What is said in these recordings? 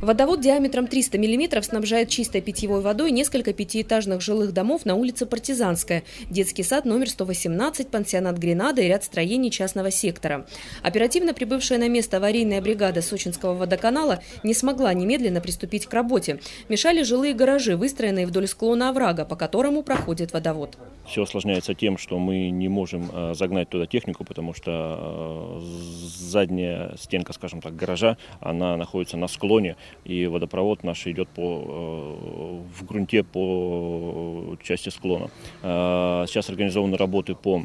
Водовод диаметром 300 мм снабжает чистой питьевой водой несколько пятиэтажных жилых домов на улице Партизанская, детский сад номер 118, пансионат «Гренада» и ряд строений частного сектора. Оперативно прибывшая на место аварийная бригада Сочинского водоканала не смогла немедленно приступить к работе. Мешали жилые гаражи, выстроенные вдоль склона оврага, по которому проходит водовод. Все осложняется тем, что мы не можем э, загнать туда технику, потому что э, задняя стенка, скажем так, гаража, она находится на склоне, и водопровод наш идет по, э, в грунте по части склона. Э, сейчас организованы работы по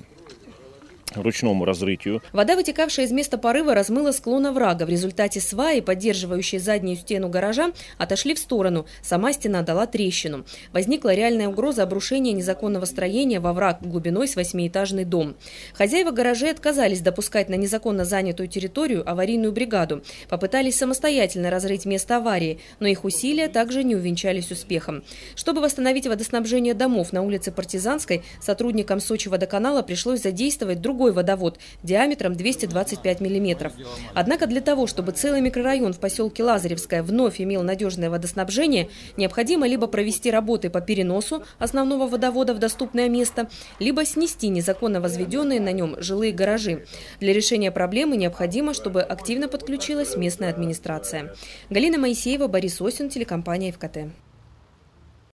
ручному разрытию. Вода, вытекавшая из места порыва, размыла склон оврага. В результате сваи, поддерживающие заднюю стену гаража, отошли в сторону. Сама стена дала трещину. Возникла реальная угроза обрушения незаконного строения во враг глубиной с восьмиэтажный дом. Хозяева гаражей отказались допускать на незаконно занятую территорию аварийную бригаду. Попытались самостоятельно разрыть место аварии, но их усилия также не увенчались успехом. Чтобы восстановить водоснабжение домов на улице Партизанской, сотрудникам Сочи водоканала пришлось задействовать другой другой водовод диаметром 225 мм. Однако для того, чтобы целый микрорайон в поселке Лазаревское вновь имел надежное водоснабжение, необходимо либо провести работы по переносу основного водовода в доступное место, либо снести незаконно возведенные на нем жилые гаражи. Для решения проблемы необходимо, чтобы активно подключилась местная администрация. Галина Моисеева, Борис Осин, телекомпания ФКТ.